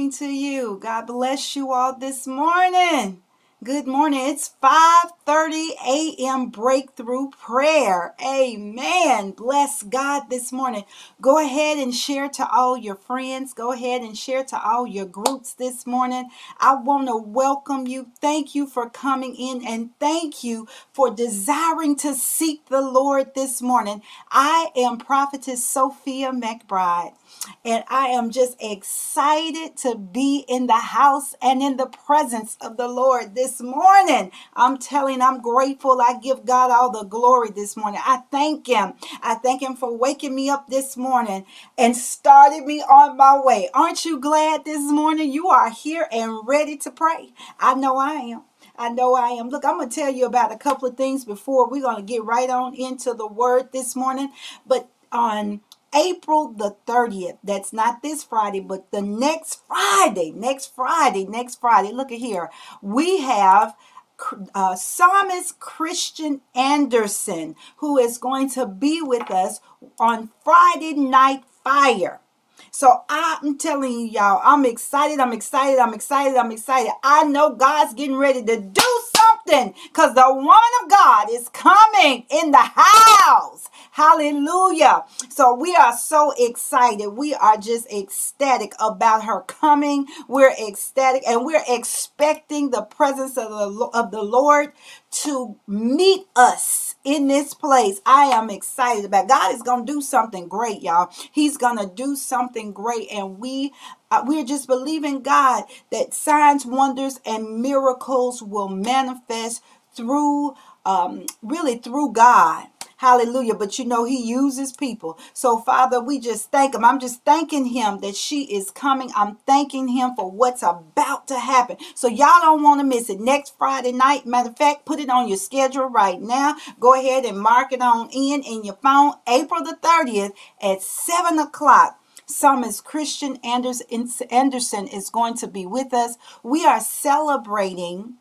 morning, to you. God bless you all this morning. Good morning. It's 5:30 a.m. breakthrough prayer. Amen. Bless God this morning. Go ahead and share to all your friends. Go ahead and share to all your groups this morning. I want to welcome you. Thank you for coming in and thank you for desiring to seek the Lord this morning. I am prophetess Sophia McBride and I am just excited to be in the house and in the presence of the Lord this morning. I'm telling, I'm grateful. I give God all the glory this morning. I thank Him. I thank Him for waking me up this morning and started me on my way. Aren't you glad this morning you are here and ready to pray? I know I am. I know I am. Look, I'm going to tell you about a couple of things before we're going to get right on into the word this morning. But on April the 30th. That's not this Friday, but the next Friday, next Friday, next Friday. Look at here. We have uh, psalmist Christian Anderson, who is going to be with us on Friday Night Fire. So I'm telling you, y'all, I'm excited. I'm excited. I'm excited. I'm excited. I know God's getting ready to do something because the one of God is coming in the house. Hallelujah. So we are so excited. We are just ecstatic about her coming. We're ecstatic and we're expecting the presence of the, of the Lord to meet us in this place. I am excited about God is going to do something great, y'all. He's going to do something great and we we're just believing God that signs, wonders and miracles will manifest through um really through God Hallelujah. But you know, he uses people. So, Father, we just thank him. I'm just thanking him that she is coming. I'm thanking him for what's about to happen. So, y'all don't want to miss it. Next Friday night, matter of fact, put it on your schedule right now. Go ahead and mark it on in in your phone. April the 30th at 7 o'clock. Psalmist Christian Anderson is going to be with us. We are celebrating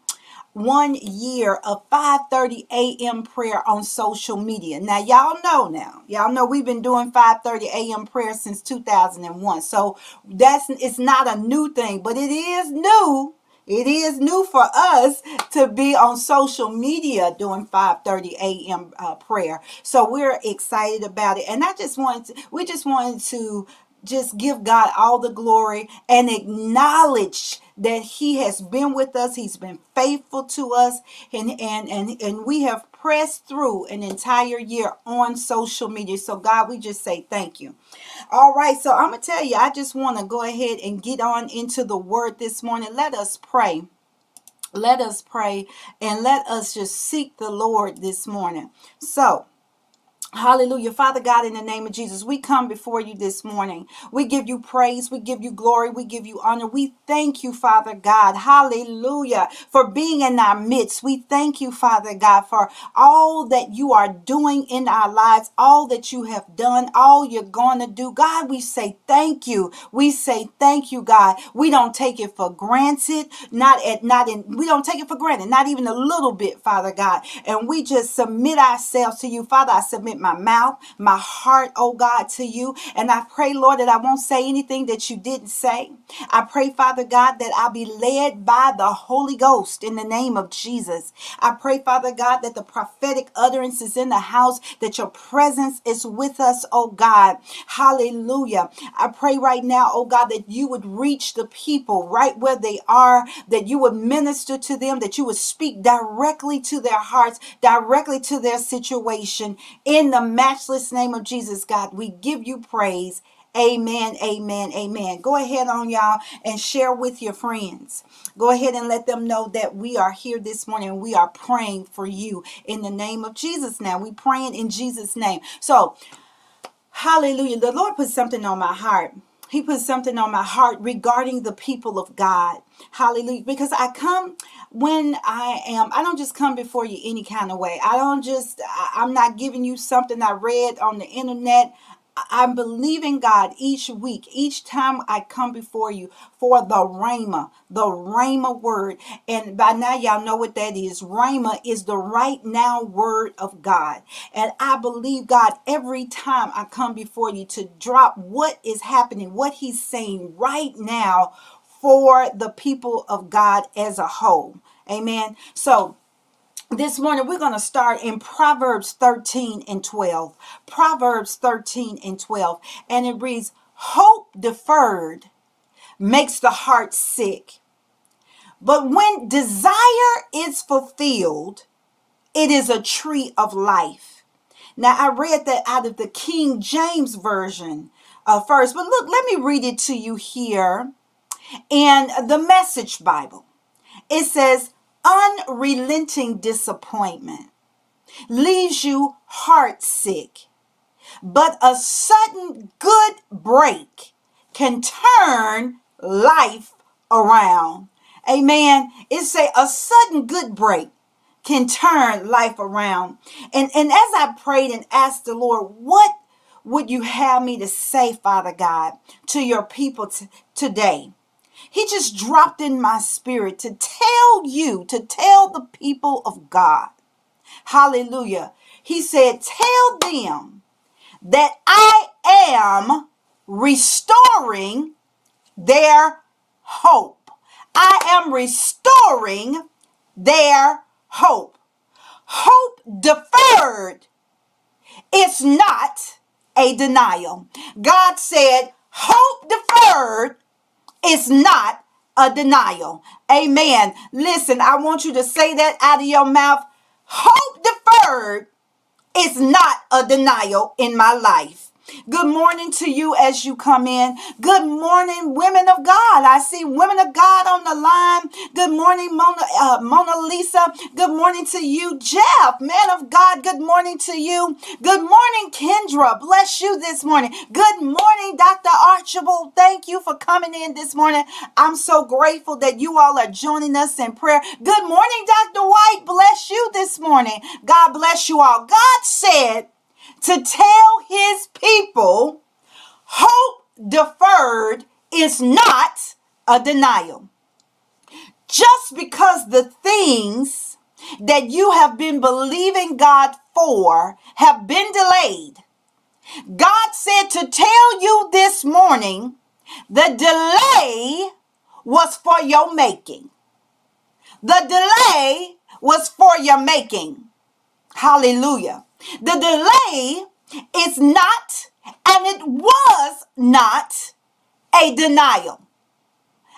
one year of 5:30 a.m. prayer on social media. Now y'all know now. Y'all know we've been doing 5:30 a.m. prayer since 2001. So that's it's not a new thing, but it is new. It is new for us to be on social media doing 5:30 a.m. Uh, prayer. So we're excited about it. And I just wanted to, we just wanted to just give God all the glory and acknowledge that he has been with us. He's been faithful to us. And and and, and we have pressed through an entire year on social media. So god we just say thank you. All right. So i'm gonna tell you i just want to go ahead and get on into the word this morning. Let us pray. Let us pray and let us just seek the lord this morning. So Hallelujah. Father God, in the name of Jesus, we come before you this morning. We give you praise. We give you glory. We give you honor. We thank you, Father God. Hallelujah. For being in our midst. We thank you, Father God, for all that you are doing in our lives, all that you have done, all you're going to do. God, we say thank you. We say thank you, God. We don't take it for granted. Not at not in we don't take it for granted, not even a little bit, Father God. And we just submit ourselves to you. Father, I submit my mouth, my heart, oh God, to you. And I pray, Lord, that I won't say anything that you didn't say. I pray, Father God, that I'll be led by the Holy Ghost in the name of Jesus. I pray, Father God, that the prophetic utterance is in the house, that your presence is with us, oh God. Hallelujah. I pray right now, oh God, that you would reach the people right where they are, that you would minister to them, that you would speak directly to their hearts, directly to their situation in in the matchless name of Jesus, God, we give you praise. Amen, amen, amen. Go ahead on, y'all, and share with your friends. Go ahead and let them know that we are here this morning. We are praying for you in the name of Jesus now. We praying in Jesus' name. So, hallelujah. The Lord put something on my heart. He put something on my heart regarding the people of God. Hallelujah. Because I come when I am, I don't just come before you any kind of way. I don't just, I'm not giving you something I read on the internet. I'm believing God each week, each time I come before you for the Rhema, the Rhema word. And by now, y'all know what that is. Rhema is the right now word of God. And I believe God every time I come before you to drop what is happening, what He's saying right now for the people of God as a whole. Amen. So, this morning we're going to start in Proverbs 13 and 12. Proverbs 13 and 12. And it reads, Hope deferred makes the heart sick. But when desire is fulfilled, it is a tree of life. Now, I read that out of the King James Version uh, first, but look, let me read it to you here in the Message Bible. It says, unrelenting disappointment leaves you heartsick, but a sudden good break can turn life around. Amen. It say a sudden good break can turn life around. And and as I prayed and asked the Lord, what would you have me to say, Father God, to your people t- today? He just dropped in my spirit to tell you, to tell the people of God. Hallelujah. He said, Tell them that I am restoring their hope. I am restoring their hope. Hope deferred is not a denial. God said, Hope deferred it's not a denial. Amen. Listen, I want you to say that out of your mouth. Hope deferred is not a denial in my life. Good morning to you as you come in. Good morning, women of God. I see women of God on the line. Good morning, Mona, uh, Mona Lisa. Good morning to you, Jeff, man of God. Good morning to you. Good morning, Kendra. Bless you this morning. Good morning, Dr. Archibald. Thank you for coming in this morning. I'm so grateful that you all are joining us in prayer. Good morning, Dr. White. Bless you this morning. God bless you all. God said, to tell his people hope deferred is not a denial. Just because the things that you have been believing God for have been delayed, God said to tell you this morning the delay was for your making. The delay was for your making. Hallelujah. The delay is not, and it was not, a denial.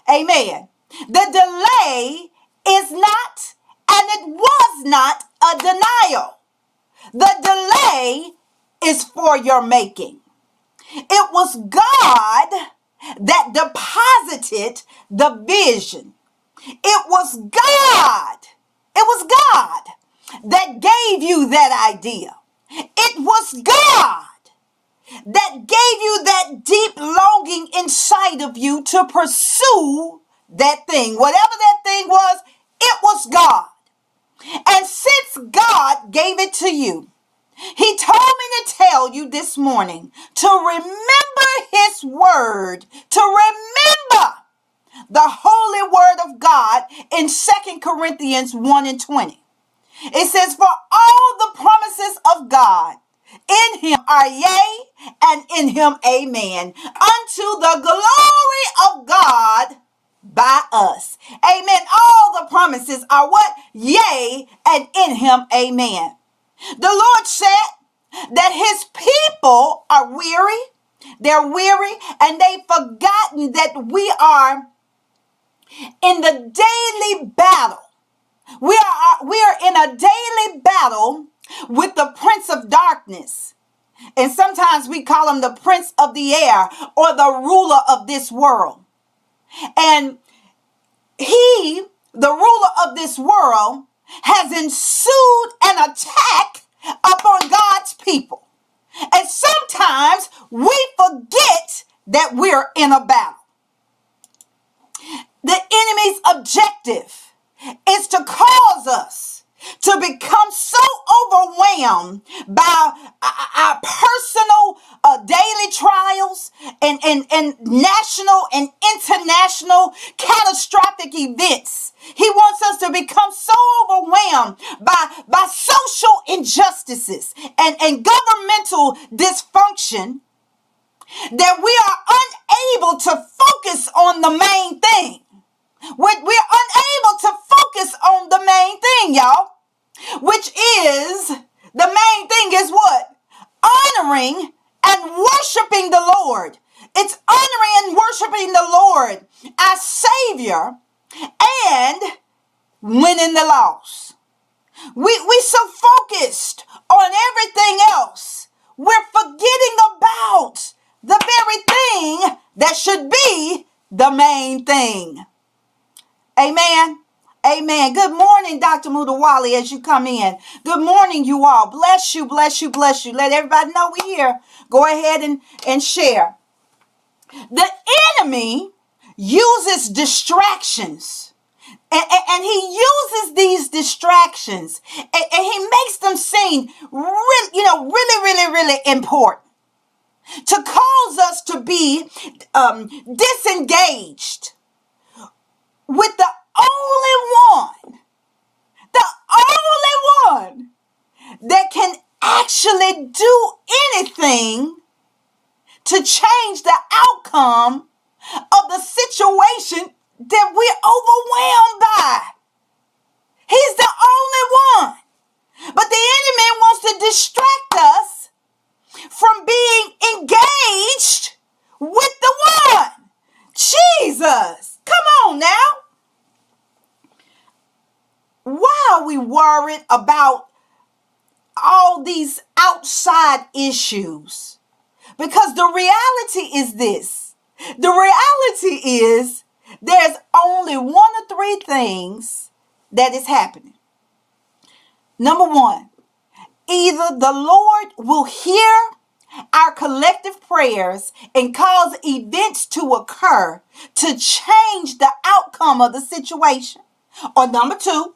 Amen. The delay is not, and it was not a denial. The delay is for your making. It was God that deposited the vision. It was God. It was God that gave you that idea. It was God that gave you that deep longing inside of you to pursue that thing. Whatever that thing was, it was God. And since God gave it to you, he told me to tell you this morning to remember his word, to remember the holy word of God in Second Corinthians 1 and 20. It says, For all the promises of God in him are yea, and in him amen, unto the glory of God by us. Amen. All the promises are what? Yea, and in him amen. The Lord said that his people are weary. They're weary and they've forgotten that we are in the daily battle we are, we are in a daily battle with the prince of darkness. And sometimes we call him the prince of the air or the ruler of this world. And he, the ruler of this world, has ensued an attack upon God's people. And sometimes we forget that we're in a battle. The enemy's objective is to cause us to become so overwhelmed by our personal uh, daily trials and, and, and national and international catastrophic events. He wants us to become so overwhelmed by, by social injustices and, and governmental dysfunction that we are unable to focus on the main thing. We're, we're unable to focus on the main thing, y'all, which is the main thing is what? Honoring and worshiping the Lord. It's honoring and worshiping the Lord as Savior and winning the loss. We we so focused on everything else, we're forgetting about the very thing that should be the main thing. Amen. Amen. Good morning, Dr. Mudawali, as you come in. Good morning, you all. Bless you, bless you, bless you. Let everybody know we're here. Go ahead and, and share. The enemy uses distractions. And, and, and he uses these distractions and, and he makes them seem really, you know, really, really, really important to cause us to be um, disengaged with the only one, the only one that can actually do anything to change the outcome of the situation that we're overwhelmed by. He's the only one. But the enemy wants to distract us from being engaged with the one. Jesus. Come on now. Why are we worried about all these outside issues? Because the reality is this the reality is there's only one or three things that is happening. Number one, either the Lord will hear our collective prayers and cause events to occur to change the outcome of the situation. Or number two,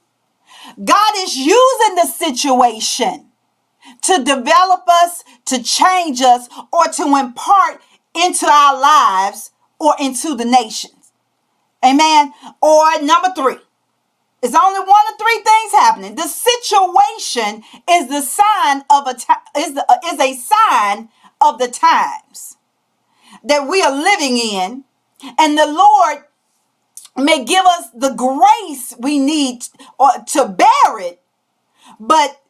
God is using the situation to develop us, to change us, or to impart into our lives or into the nations. Amen. Or number three, it's only one of three things happening. The situation is the sign of a t- is the, is a sign of the times that we are living in, and the Lord may give us the grace we need or to bear it, but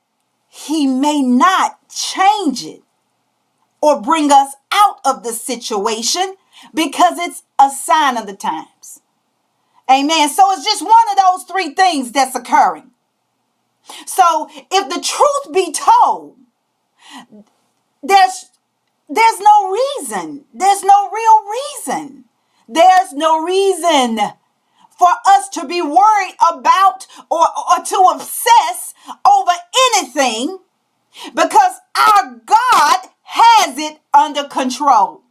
He may not change it or bring us out of the situation because it's a sign of the times. Amen. So it's just one of those three things that's occurring. So if the truth be told, there's there's no reason. There's no real reason. There's no reason for us to be worried about or, or to obsess over anything because our God has it under control.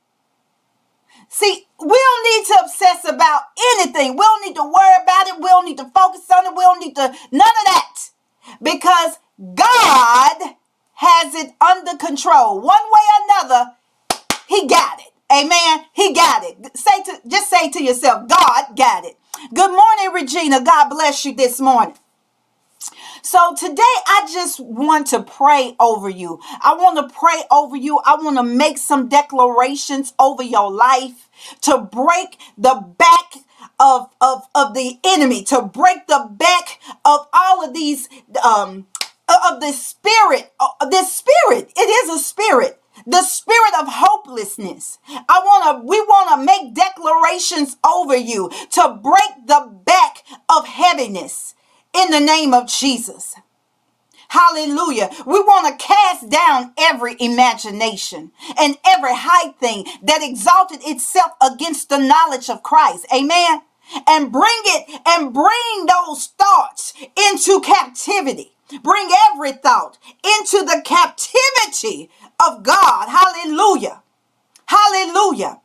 See, we don't need to obsess about anything. We don't need to worry about it. We don't need to focus on it. We don't need to, none of that. Because God has it under control. One way or another, He got it. Amen. He got it. Say to just say to yourself, God got it. Good morning, Regina. God bless you this morning. So today I just want to pray over you. I want to pray over you. I want to make some declarations over your life to break the back of, of, of the enemy, to break the back of all of these um of the spirit, of this spirit. It is a spirit the spirit of hopelessness. I want to, we want to make declarations over you to break the back of heaviness in the name of Jesus. Hallelujah. We want to cast down every imagination and every high thing that exalted itself against the knowledge of Christ. Amen. And bring it and bring those thoughts into captivity. Bring every thought into the captivity of God. Hallelujah. Hallelujah.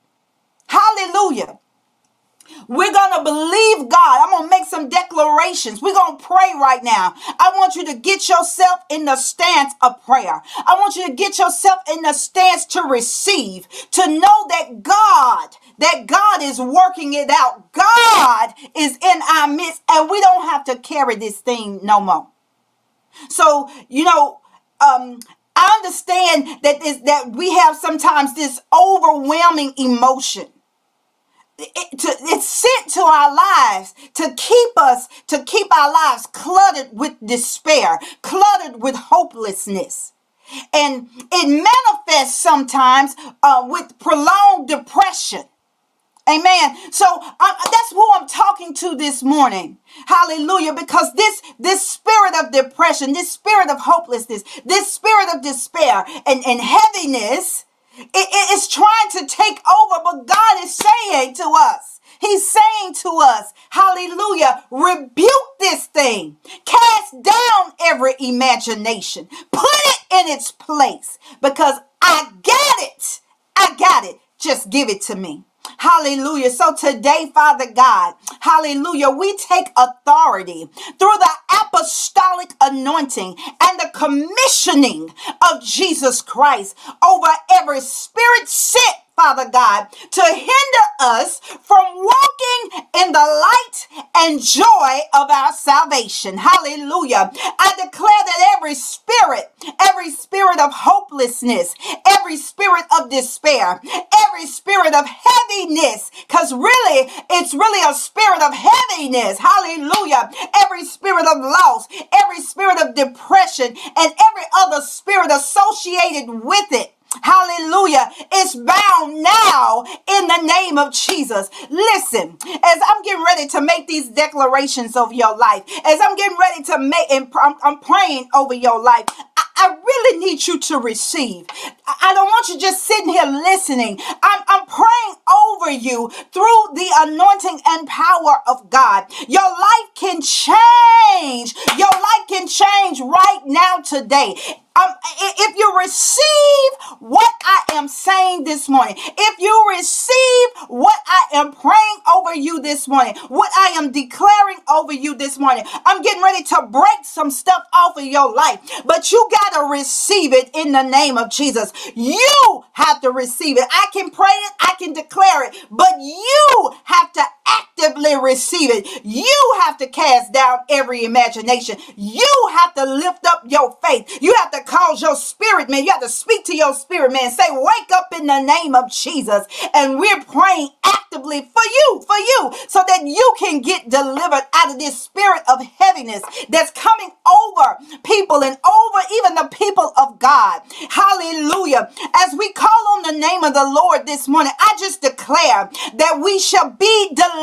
Hallelujah. We're going to believe God. I'm going to make some declarations. We're going to pray right now. I want you to get yourself in the stance of prayer. I want you to get yourself in the stance to receive, to know that God, that God is working it out. God is in our midst and we don't have to carry this thing no more. So, you know, um, I understand that is that we have sometimes this overwhelming emotion it, to, it's sent to our lives to keep us, to keep our lives cluttered with despair, cluttered with hopelessness. And it manifests sometimes uh, with prolonged depression. Amen. So that's who I'm talking to this morning. Hallelujah. Because this, this spirit of depression, this spirit of hopelessness, this spirit of despair and, and heaviness, it, it is trying to take over, but God is saying to us, He's saying to us, hallelujah, rebuke this thing, cast down every imagination, put it in its place because I got it. I got it. Just give it to me. Hallelujah. So today, Father God, hallelujah, we take authority through the apostolic anointing and the commissioning of Jesus Christ over every spirit sent Father God, to hinder us from walking in the light and joy of our salvation. Hallelujah. I declare that every spirit, every spirit of hopelessness, every spirit of despair, every spirit of heaviness, because really, it's really a spirit of heaviness. Hallelujah. Every spirit of loss, every spirit of depression, and every other spirit associated with it Hallelujah. It's bound now in the name of Jesus. Listen, as I'm getting ready to make these declarations of your life, as I'm getting ready to make, and I'm, I'm praying over your life, I, I really need you to receive. I don't want you just sitting here listening. I'm, I'm praying over you through the anointing and power of God. Your life can change. Your life can change right now today. Um, if you receive what I am saying this morning, if you receive what I am praying over you this morning, what I am declaring over you this morning, I'm getting ready to break some stuff off of your life, but you got to receive it in the name of Jesus. You have to receive it. I can pray it, I can declare it, but you have to actively receive it. You have to cast down every imagination. You have to lift up your faith. You have to cause your spirit, man. You have to speak to your spirit, man. Say, wake up in the name of Jesus. And we're praying actively for you, for you, so that you can get delivered out of this spirit of heaviness that's coming over people and over even the people of God. Hallelujah. As we call on the name of the Lord this morning, I just declare that we shall be delivered.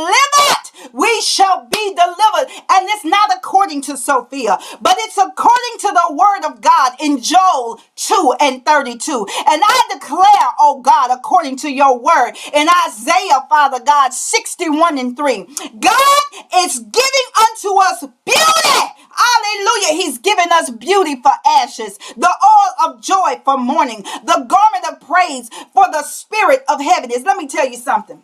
We shall be delivered. And it's not according to Sophia, but it's according to the word of God in Joel 2 and 32. And I declare, oh God, according to your word in Isaiah, Father God, 61 and 3, God is giving unto us beauty. Hallelujah. He's given us beauty for ashes, the oil of joy for mourning, the garment of praise for the spirit of heaviness. Let me tell you something.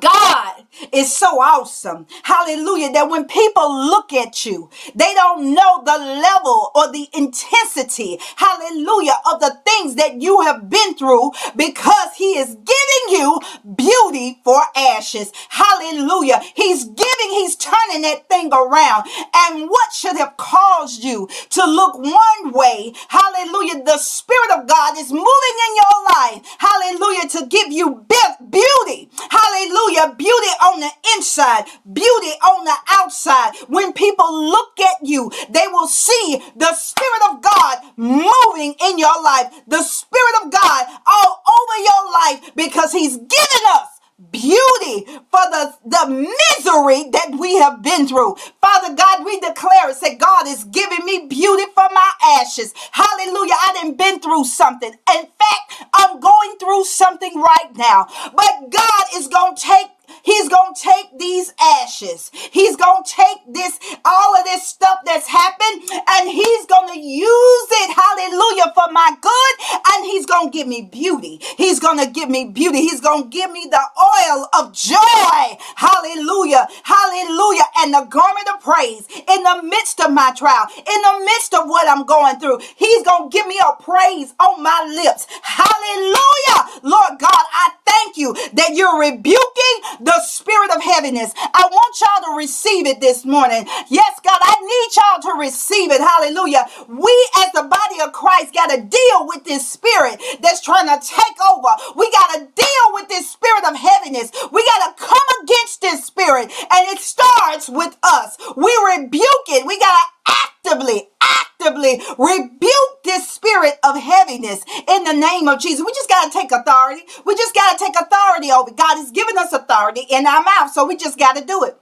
God is so awesome. Hallelujah. That when people look at you, they don't know the level or the intensity, hallelujah, of the things that you have been through because He is giving you beauty for ashes. Hallelujah. He's giving, He's turning that thing around. And what should have caused you to look one way? Hallelujah. The Spirit of God is moving in your life. Hallelujah. To give you beauty. Hallelujah. Beauty on the inside, beauty on the outside. When people look at you, they will see the Spirit of God moving in your life, the Spirit of God all over your life because He's given us beauty for the, the misery that we have been through. Father God, we declare it. Say, God is giving me beauty for my ashes. Hallelujah. I didn't been through something. In fact, I'm going through something right now. But God is going to take He's going to take these ashes. He's going to take this, all of this stuff that's happened, and he's going to use it, hallelujah, for my good. And he's going to give me beauty. He's going to give me beauty. He's going to give me the oil of joy. Hallelujah. Hallelujah. And the garment of praise in the midst of my trial, in the midst of what I'm going through. He's going to give me a praise on my lips. Hallelujah. Lord God, I thank you that you're rebuking the spirit of heaviness. I want y'all to receive it this morning. Yes, God, I need y'all to receive it. Hallelujah. We as the body of Christ got to deal with this spirit that's trying to take over. We got to deal with this spirit of heaviness. We got to come against this spirit and it starts with us. We rebuke it. We got to actively, actively rebuke this spirit of heaviness in the name of Jesus. We just got to take authority. We just got to take authority over. God has given us authority in our mouth, so we just got to do it.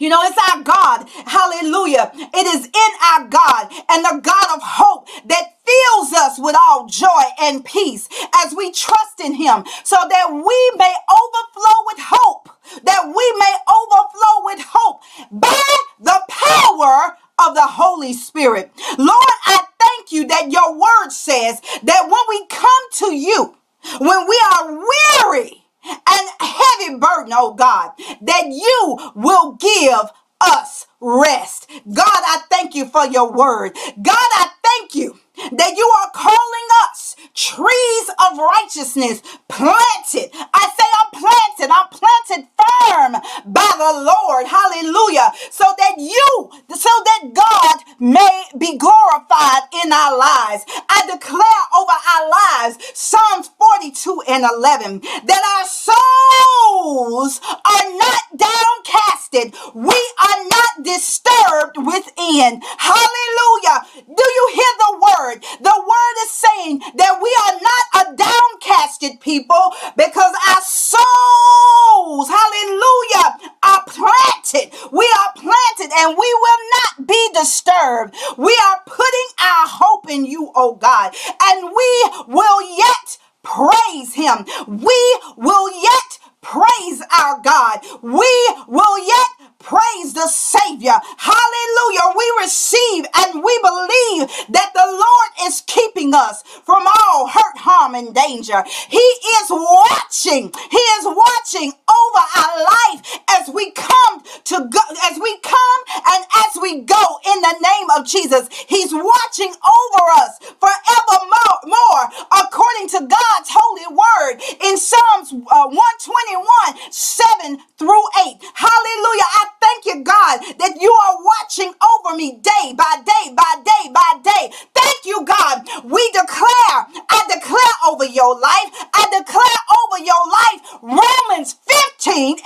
You know, it's our God. Hallelujah. It is in our God and the God of hope that fills us with all joy and peace as we trust in him so that we may overflow with hope, that we may overflow with hope by the power of the Holy Spirit. Lord, I thank you that your word says that when we come to you, when we are weary, and heavy burden, oh God, that you will give us rest. God, I thank you for your word. God, I thank you that you are calling us trees of righteousness planted. I say I'm planted. I'm planted firm by the Lord. Hallelujah. So that you, so that God may be glorified in our lives. I declare over our lives, Psalms 42 and 11, that our souls are not downcasted. We are not disturbed within. Hallelujah. Do you hear the word? The word is saying that we are not a downcasted people because our souls, hallelujah, are planted. We are planted and we will not be disturbed. We are putting our hope in you, oh God, and we will yet praise him. We will yet praise our God. We will yet praise the Savior. Hallelujah. We receive and we believe that the Lord is keeping us from all hurt, harm, and danger. He is watching. He is watching over our life as we come to go, as we come and as we go in the name of Jesus. He's watching over us forevermore according to God's holy word in Psalms uh, 121, 7 through 8. Hallelujah. I thank you, God, that you are watching over me day by day by day by day. Thank you, God. We declare, I declare over your life, I declare over your life, Romans 15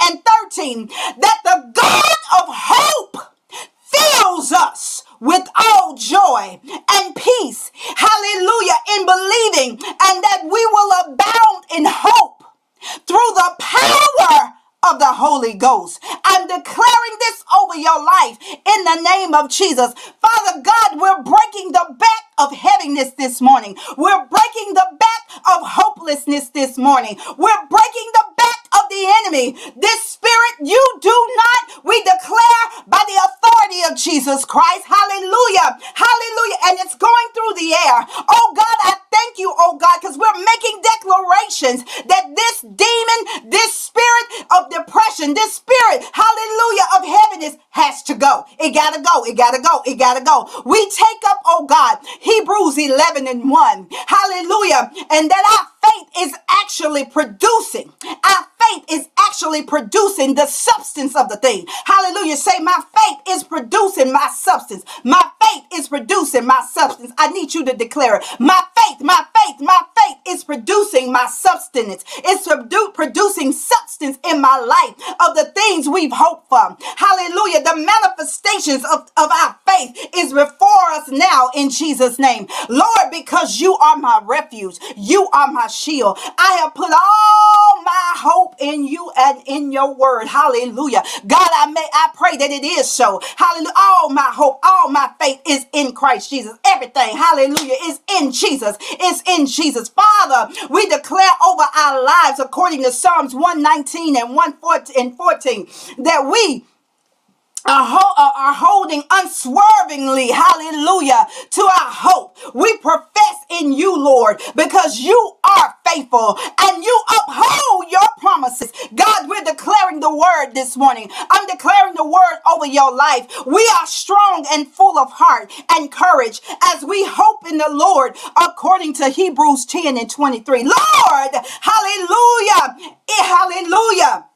and 13, that the God of hope fills us with all joy and peace. Hallelujah. In believing and that we will abound in hope through the power of the Holy Ghost. I'm declaring this over your life in the name of Jesus. Father God, we're breaking the back of heaviness this morning. We're breaking the back of hopelessness this morning. We're breaking the the enemy. This spirit you do not, we declare by the authority of Jesus Christ. Hallelujah. Hallelujah. And it's going through the air. Oh God, I thank you, oh God, because we're making declarations that this demon, this spirit of depression, this spirit, hallelujah, of heaviness has to go. It gotta go. It gotta go. It gotta go. We take up, oh God, Hebrews 11 and 1. Hallelujah. And that our faith is actually producing. Our faith is actually producing the substance of the thing. Hallelujah. Say, my faith is producing my substance. My faith is producing my substance. I need you to declare it. My faith, my faith, my faith is producing my substance. It's producing substance in my life of the things we've hoped for. Hallelujah. The manifestations of, of our faith is before us now in Jesus' name. Lord, because you are my refuge. You are my shield. I have put all my hope in you and in your word. Hallelujah. God, I may I pray that it is so. Hallelujah. All my hope, all my faith is in Christ Jesus. Everything, hallelujah, is in Jesus. It's in Jesus. Father, we declare over our lives according to Psalms 119 and 114 that we are, ho- are holding unswervingly, hallelujah, to our hope. We profess in you, Lord, because you are faithful and you uphold your promises. God, we're declaring the word this morning. I'm declaring the word over your life. We are strong and full of heart and courage as we hope in the Lord according to Hebrews 10 and 23. Lord, hallelujah, eh, hallelujah.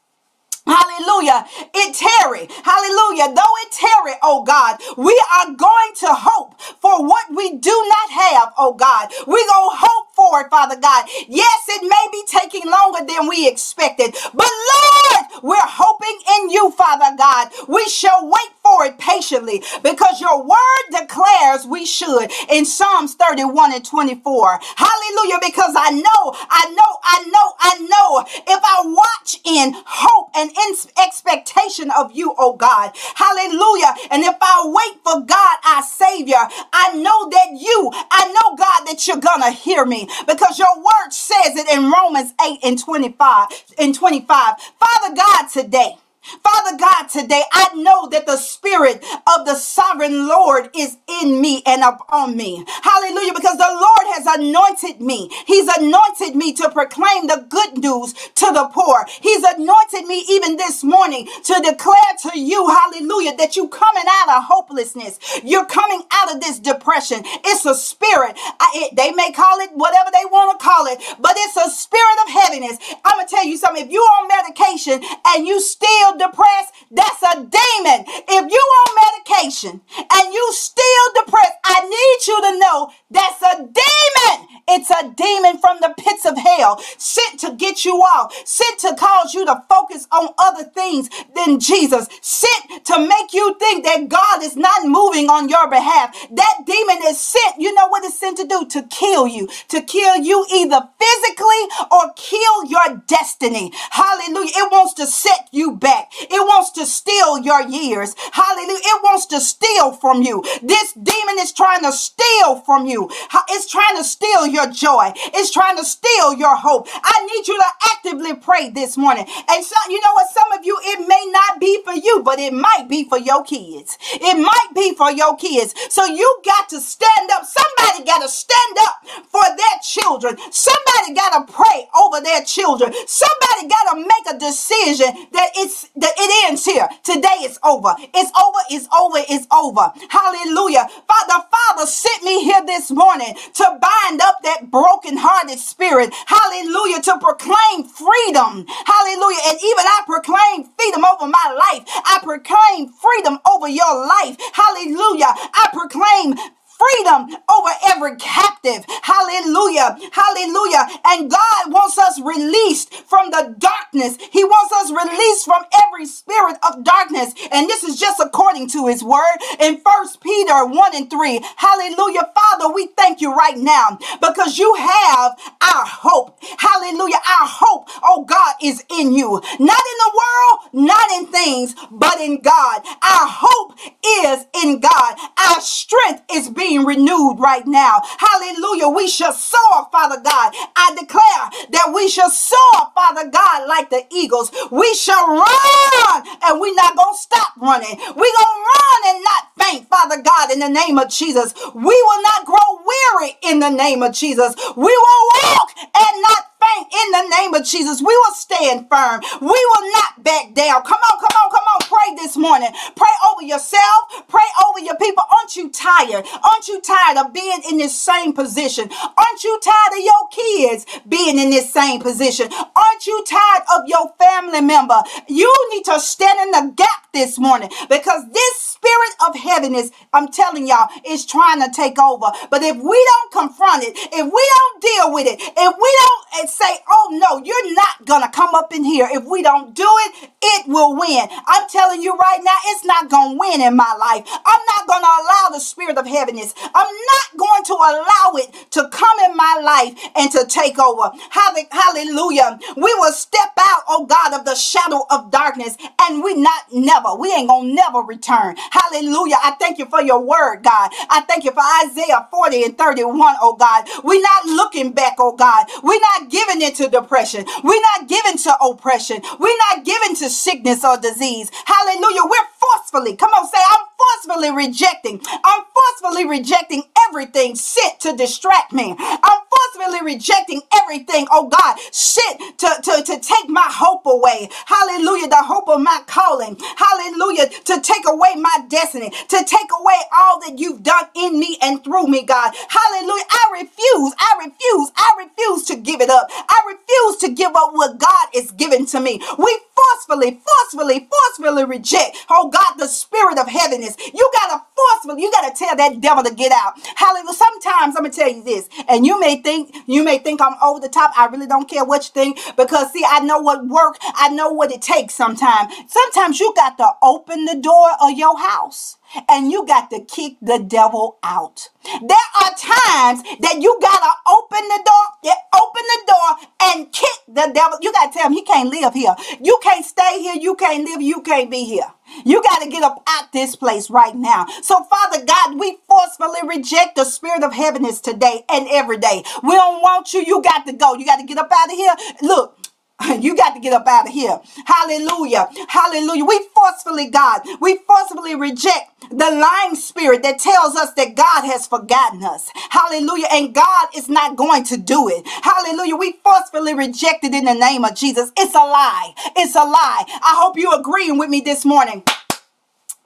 Hallelujah. It tarry. Hallelujah. Though it tarry, oh God, we are going to hope for what we do not have, oh God. We're going to hope for it, Father God. Yes, it may be taking longer than we expected, but Lord, we're hoping in you, Father God. We shall wait for it patiently because your word declares we should in Psalms 31 and 24. Hallelujah. Because I know, I know, I know, I know if I watch in hope and in expectation of you, oh God. Hallelujah. And if I wait for God, our Savior, I know that you, I know, God, that you're going to hear me because your word says it in Romans 8 and 25. In 25. Father God, today, Father God, today I know that the spirit of the sovereign Lord is in me and upon me. Hallelujah. Because the Lord has anointed me. He's anointed me to proclaim the good news to the poor. He's anointed me even this morning to declare to you, hallelujah, that you're coming out of hopelessness. You're coming out of this depression. It's a spirit. I, it, they may call it whatever they want to call it, but it's a spirit of heaviness. I'm going to tell you something. If you're on medication and you still depressed, that's a demon. If you on medication and you still depressed, I need you to know that's a demon. It's a demon from the pits of hell sent to get you off, sent to cause you to focus on other things than Jesus, sent to make you think that God is not moving on your behalf. That demon is sent, you know what it's sent to do? To kill you, to kill you either physically or kill your destiny. Hallelujah. It wants to set you back. It wants to steal your years. Hallelujah. It wants to steal from you. This demon is trying to steal from you. It's trying to steal your joy. It's trying to steal your hope. I need you to actively pray this morning. And so, you know what? Some of you, it may not be for you, but it might be for your kids. It might be for your kids. So you got to stand up. Somebody got to stand up for their children. Somebody got to pray over their children. Somebody got to make a decision that it's that it ends here. Today is over. It's over. It's over. It's over. Hallelujah. Father, Father sent me here this morning to bind up that broken-hearted spirit. Hallelujah. To proclaim freedom. Hallelujah. And even I proclaim freedom over my life. I proclaim freedom over your life. Hallelujah. I proclaim freedom over every captive. Hallelujah. Hallelujah. And God wants us released from the darkness. He wants us released from every spirit of darkness. And this is just according to his word in First Peter 1 and 3. Hallelujah. Father, we thank you right now because you have our hope. Hallelujah. Our hope, oh God, is in you. Not in the world, not in things, but in God. Our hope is in God. Our strength is being being renewed right now. Hallelujah. We shall soar, Father God. I declare that we shall soar, Father God, like the eagles. We shall run and we're not going to stop running. We're going to run and not faint, Father God, in the name of Jesus. We will not grow weary in the name of Jesus. We will walk and not faint in the name of Jesus. We will stand firm. We will not back down. Come on, come on, come on. Pray this morning. Pray over yourself. Pray over your people. Aren't you tired? Aren't you tired of being in this same position? Aren't you tired of your kids being in this same position? Aren't you tired of your family member? You need to stand in the gap this morning because this spirit of heaviness, I'm telling y'all, is trying to take over. But if we don't confront it, if we don't deal with it, if we don't eh, say, oh no, you're not going to come up in here. If we don't do it, it will win. I'm telling you right now, it's not going to win in my life. I'm not going to allow the spirit of heaviness. I'm not going to allow it to come in my life and to take over. Hallelujah. We will step out, oh God, of the shadow of darkness and we not never, we ain't gonna never return. Hallelujah. I thank you for your word, God. I thank you for Isaiah 40 and 31, oh God. We're not looking back, oh God. We're not giving into depression. We're not giving to oppression. We're not giving to sickness or disease. Hallelujah. We're forcefully, come on, say, I'm forcefully rejecting. I'm forcefully rejecting everything sent to distract me. I'm forcefully rejecting everything, oh God, sent to, to, to take my hope away. Hallelujah. The hope of my calling. Hallelujah. To take away my destiny, to take away all that you've done in me and through me, God. Hallelujah. I refuse. I refuse. I refuse to give it up. I refuse to give up what God is giving to me. We forcefully, forcefully, forcefully reject, oh God, the spirit of heaviness. You got to forcefully, you got to tell that devil to get out. Hallelujah. Sometimes I'm to tell you this, and you may think, you may think I'm over the top. I really don't care what you think because see, I know what work. I know what it takes sometimes. Sometimes you got to open the door of your house and you got to kick the devil out. There are times that you got to open the door, open the door and kick the devil. You got to tell him he can't live here. You can't stay here. You can't live. You can't be here. You got to get up out this place right now. So, Father God, we forcefully reject the spirit of heaviness today and every day. We don't want you. You got to go. You got to get up out of here. Look, you got to get up out of here. Hallelujah. Hallelujah. We forcefully, God, we forcefully reject the lying spirit that tells us that God has forgotten us. Hallelujah. And God is not going to do it. Hallelujah. We forcefully reject it in the name of Jesus. It's a lie. It's a lie. I hope you're agreeing with me this morning.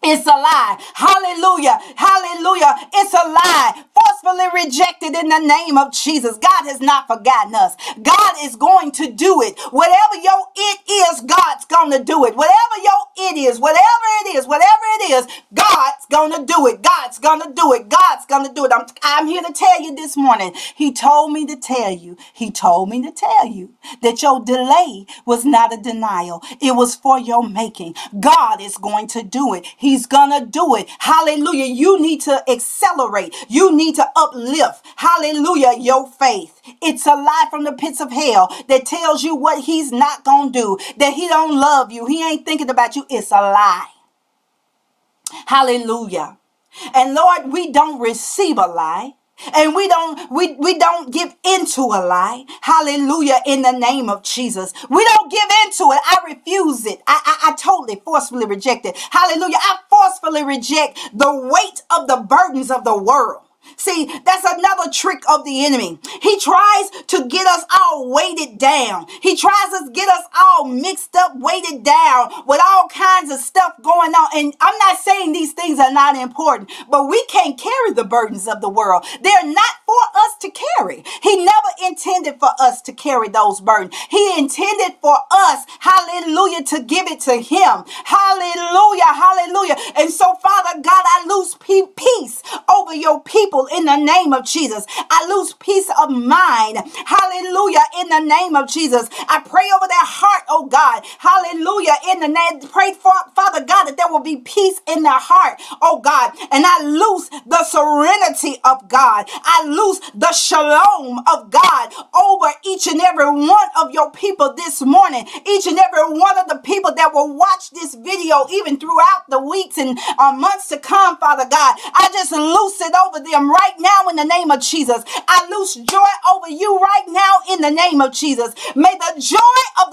It's a lie. Hallelujah. Hallelujah. It's a lie. Forcefully rejected in the name of Jesus. God has not forgotten us. God is going to do it. Whatever your it is, God's going to do it. Whatever your it is, whatever it is, whatever it is, God's going to do it. God's going to do it. God's going to do it. I'm, I'm here to tell you this morning. He told me to tell you. He told me to tell you that your delay was not a denial. It was for your making. God is going to do it. He's gonna do it. Hallelujah. You need to accelerate. You need to uplift. Hallelujah. Your faith. It's a lie from the pits of hell that tells you what he's not gonna do, that he don't love you. He ain't thinking about you. It's a lie. Hallelujah. And Lord, we don't receive a lie and we don't we we don't give into a lie hallelujah in the name of jesus we don't give into it i refuse it i i, I totally forcefully reject it hallelujah i forcefully reject the weight of the burdens of the world See, that's another trick of the enemy. He tries to get us all weighted down. He tries to get us all mixed up, weighted down with all kinds of stuff going on. And I'm not saying these things are not important, but we can't carry the burdens of the world. They're not for us to carry. He never intended for us to carry those burdens. He intended for us, hallelujah, to give it to him. Hallelujah, hallelujah. And so, Father God, I lose peace over your people people in the name of Jesus. I lose peace of mind. Hallelujah. In the name of Jesus. I pray over their heart, oh God. Hallelujah. In the name, pray for Father God that there will be peace in their heart, oh God. And I lose the serenity of God. I lose the shalom of God over each and every one of your people this morning. Each and every one of the people that will watch this video, even throughout the weeks and uh, months to come, Father God. I just loose it over them right now in the name of Jesus. I loose joy over you right now in the name of Jesus. May the joy of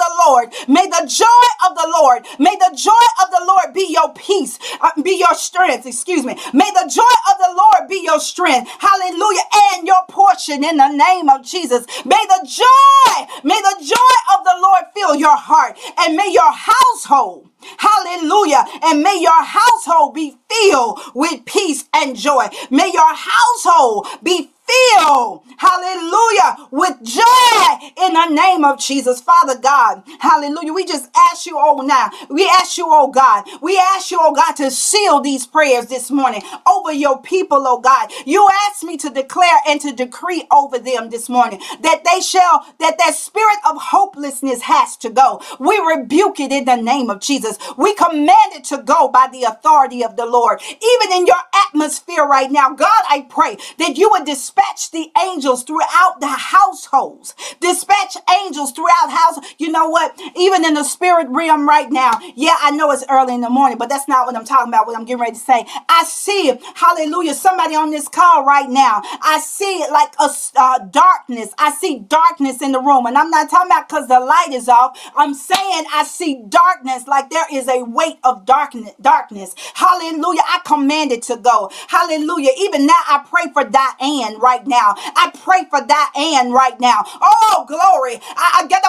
Lord, may the joy of the Lord, may the joy of the Lord be your peace, uh, be your strength, excuse me. May the joy of the Lord be your strength. Hallelujah. And your portion in the name of Jesus. May the joy, may the joy of the Lord fill your heart and may your household Hallelujah. And may your household be filled with peace and joy. May your household be filled, hallelujah, with joy in the name of Jesus. Father God, hallelujah. We just ask you, oh now, we ask you, oh God, we ask you, oh God, to seal these prayers this morning over your people, oh God. You asked me to declare and to decree over them this morning that they shall, that that spirit of hopelessness has to go. We rebuke it in the name of Jesus. We command it to go by the authority of the Lord. Even in your atmosphere right now, God, I pray that you would dispatch the angels throughout the households. Dispatch angels throughout house. You know what? Even in the spirit realm right now. Yeah, I know it's early in the morning, but that's not what I'm talking about. What I'm getting ready to say. I see, hallelujah, somebody on this call right now. I see it like a uh, darkness. I see darkness in the room, and I'm not talking about because the light is off. I'm saying I see darkness like there is a weight of darkness. Darkness. Hallelujah. I command it to go. Hallelujah. Even now, I pray for Diane right now. I pray for Diane right now. Oh, glory. I, get the.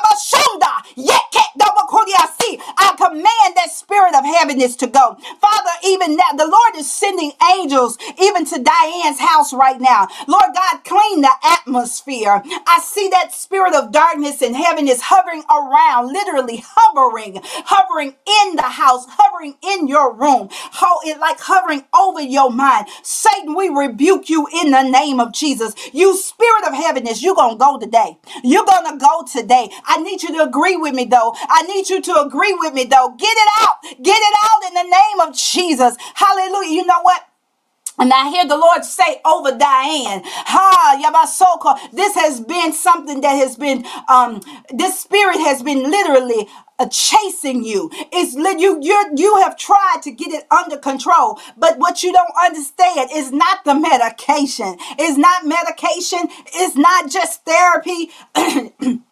I command that spirit of heaviness to go. Father, even now, the Lord is sending angels even to Diane's house right now. Lord God, clean the atmosphere. I see that spirit of darkness and heaviness hovering around, literally hovering, hovering in the house, hovering in your room, how it like hovering over your mind. Satan, we rebuke you in the name of Jesus. You spirit of heaviness, you're gonna go today. You're gonna go today. I need you to agree with me though. I need you to agree with me though. Get it out. Get it out in the name of Jesus. Hallelujah. You know what? And I hear the Lord say over Diane, Ha, Yabasoko, this has been something that has been, um, this spirit has been literally uh, chasing you. It's you you you have tried to get it under control, but what you don't understand is not the medication. It's not medication. It's not just therapy.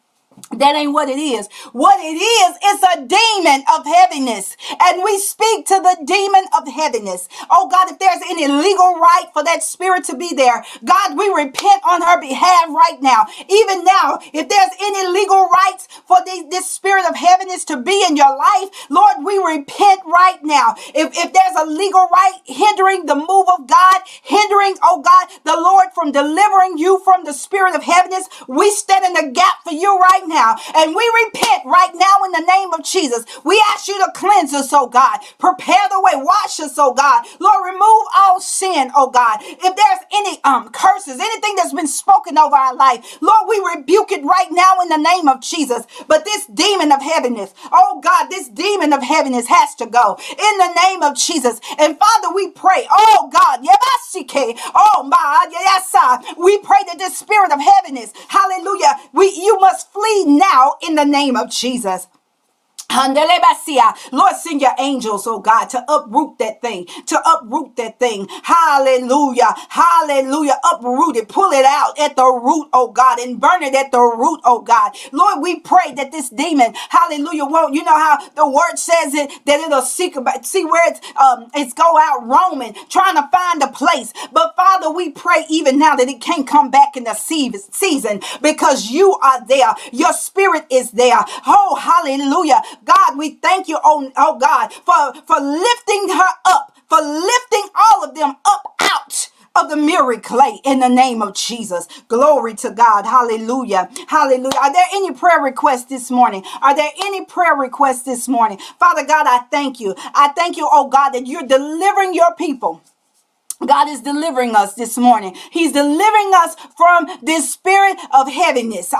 That ain't what it is. What it is, it's a demon of heaviness. And we speak to the demon of heaviness. Oh God, if there's any legal right for that spirit to be there, God, we repent on her behalf right now. Even now, if there's any legal rights for the, this spirit of heaviness to be in your life, Lord, we repent right now. If, if there's a legal right hindering the move of God, hindering, oh God, the Lord from delivering you from the spirit of heaviness, we stand in the gap for you right now now. And we repent right now in the name of Jesus. We ask you to cleanse us, oh God. Prepare the way. Wash us, oh God. Lord, remove all sin, oh God. If there's any um curses, anything that's been spoken over our life, Lord, we rebuke it right now in the name of Jesus. But this demon of heaviness, oh God, this demon of heaviness has to go in the name of Jesus. And Father, we pray, oh God, oh my, yes, we pray that this spirit of heaviness, hallelujah, we you must flee now in the name of Jesus. Lord, send your angels, oh God, to uproot that thing, to uproot that thing. Hallelujah. Hallelujah. Uproot it, pull it out at the root, oh God, and burn it at the root, oh God. Lord, we pray that this demon, hallelujah, won't, you know how the word says it, that it'll seek about, see where it's, um, it's go out roaming, trying to find a place. But Father, we pray even now that it can't come back in the season because you are there. Your spirit is there. Oh, hallelujah. God, we thank you, oh, oh God, for, for lifting her up, for lifting all of them up out of the mirror clay in the name of Jesus. Glory to God. Hallelujah. Hallelujah. Are there any prayer requests this morning? Are there any prayer requests this morning? Father God, I thank you. I thank you, oh God, that you're delivering your people God is delivering us this morning. He's delivering us from this spirit of heaviness.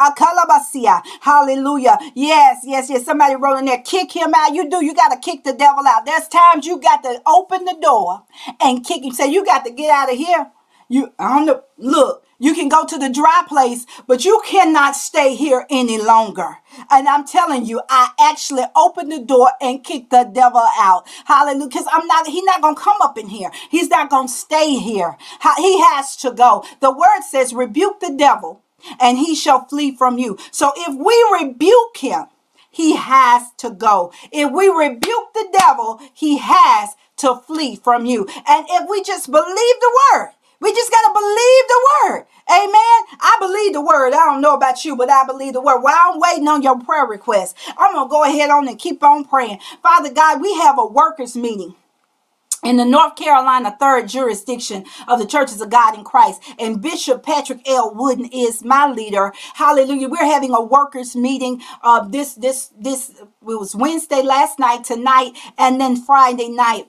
Hallelujah. Yes, yes, yes. Somebody wrote in there, kick him out. You do. You got to kick the devil out. There's times you got to open the door and kick him. Say, you got to get out of here. You, don't. Look, you can go to the dry place, but you cannot stay here any longer. And I'm telling you, I actually opened the door and kicked the devil out. Hallelujah. Because I'm not, he's not going to come up in here. He's not going to stay here. He has to go. The word says, rebuke the devil and he shall flee from you. So if we rebuke him, he has to go. If we rebuke the devil, he has to flee from you. And if we just believe the word, we just got to believe the word. Amen. I believe the word. I don't know about you, but I believe the word. While I'm waiting on your prayer request, I'm going to go ahead on and keep on praying. Father God, we have a workers meeting in the North Carolina third jurisdiction of the Churches of God in Christ. And Bishop Patrick L. Wooden is my leader. Hallelujah. We're having a workers meeting uh, this this this it was Wednesday last night, tonight, and then Friday night.